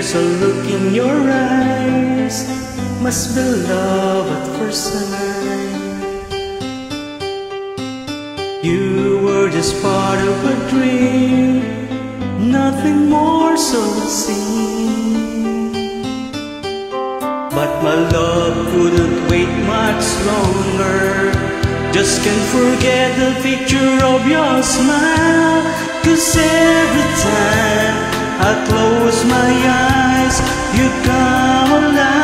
There's a look in your eyes, must be love at first sight. You were just part of a dream, nothing more so seemed. But my love couldn't wait much longer. Just can't forget the picture of your smile. Cause every time close my eyes, you come alive.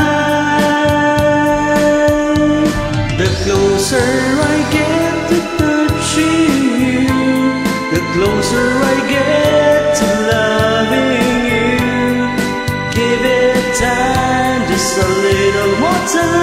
The closer I get to touching you, the closer I get to loving you. Give it time, just a little more time.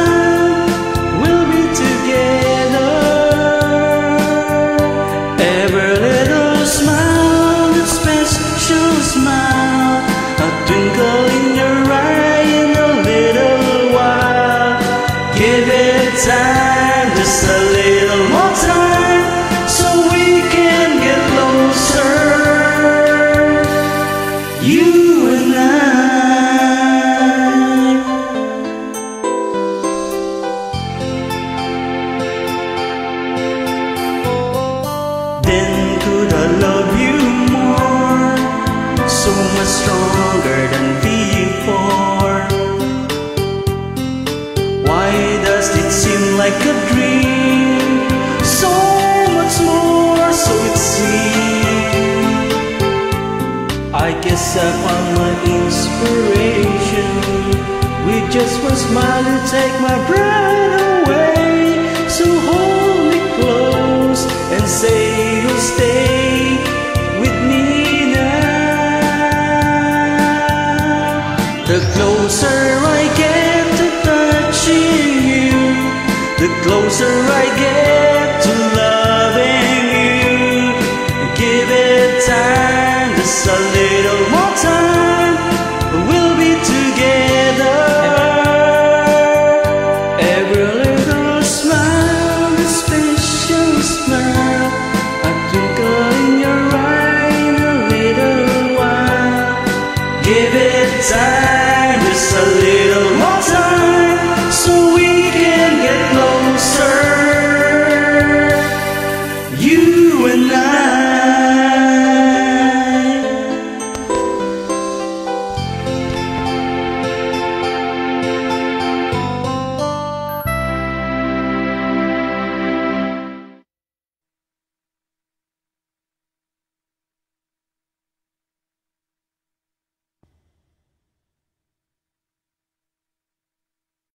You and I. Then could I love you more, so much stronger than before? Why does it seem like a dream? I found my inspiration. With just one smile, you take my breath away. So hold me close and say you'll stay with me now. The closer I get to touching you, the closer I get desire.